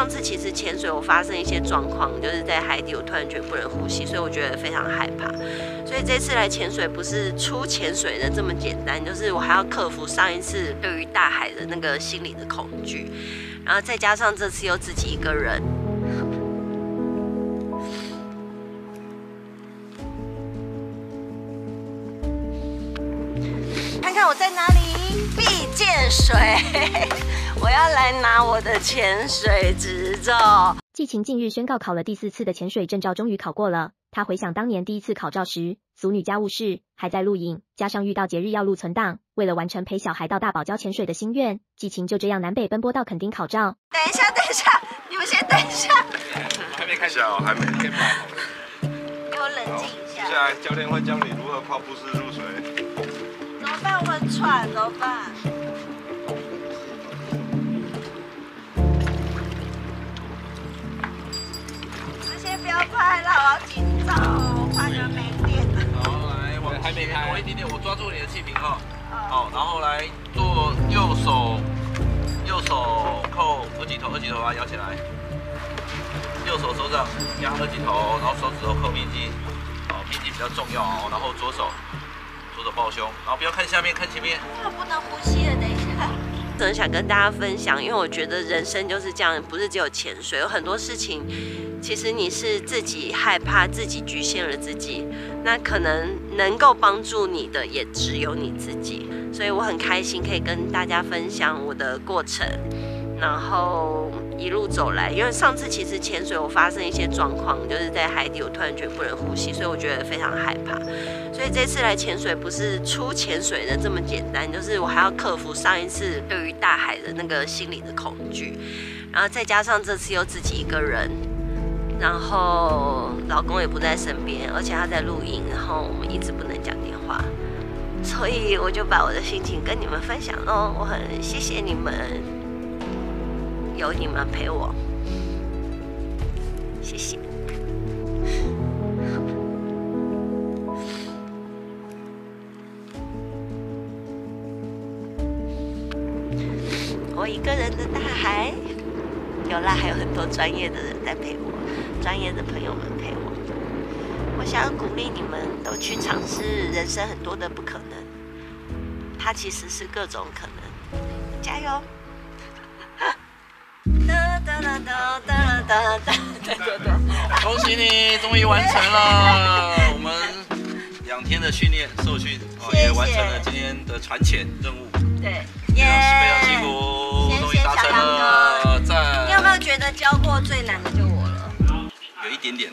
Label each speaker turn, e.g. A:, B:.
A: 上次其实潜水我发生一些状况，就是在海底我突然觉得不能呼吸，所以我觉得非常害怕。所以这次来潜水不是出潜水的这么简单，就是我还要克服上一次对于大海的那个心理的恐惧，然后再加上这次又自己一个人。看看我在哪里？必见水。我要来拿我的潜水执照。
B: 季晴近日宣告考了第四次的潜水证照，终于考过了。她回想当年第一次考照时，俗女家务事，还在录影，加上遇到节日要录存档，为了完成陪小孩到大堡礁潜水的心愿，季晴就这样南北奔波到垦丁考照。
A: 等一下，等一下，你们先等一下，
C: 还没开始哦，还没先跑。
A: 给我冷静一下。
C: 接下来教练会教你如何跨步式入水。
A: 怎么办？我很喘，怎么办？好紧张哦，我怕你们没电了。
D: 好，来往还没开，多一点点，我抓住你的气瓶哈。好，然后来做右手，右手扣二级头，二级头把它摇起来。右手手掌压二级头，然后手指头扣面筋。好，面筋比较重要哦。然后左手，左手抱胸，然后不要看下面，看前面。
A: 我不能呼吸了，等一下。很想跟大家分享，因为我觉得人生就是这样，不是只有潜水，有很多事情，其实你是自己害怕，自己局限了自己，那可能能够帮助你的也只有你自己，所以我很开心可以跟大家分享我的过程，然后一路走来，因为上次其实潜水我发生一些状况，就是在海底我突然觉得不能呼吸，所以我觉得非常害怕。所以这次来潜水不是出潜水的这么简单，就是我还要克服上一次对于大海的那个心理的恐惧，然后再加上这次又自己一个人，然后老公也不在身边，而且他在录音，然后我们一直不能讲电话，所以我就把我的心情跟你们分享哦。我很谢谢你们，有你们陪我，谢谢。我一个人的大海，有啦，还有很多专业的人在陪我，专业的朋友们陪我。我想鼓励你们都去尝试人生很多的不可能，它其实是各种可能，加油！哒哒哒哒哒。
D: 恭喜你，终于完成了 我们两天的训练受训，哦，也完成了今天的传潜任务。
A: 对，
D: 耶，非常辛苦，终于达成了，赞。
A: 你有没有觉得教过最难的就我了？
D: 有一点点。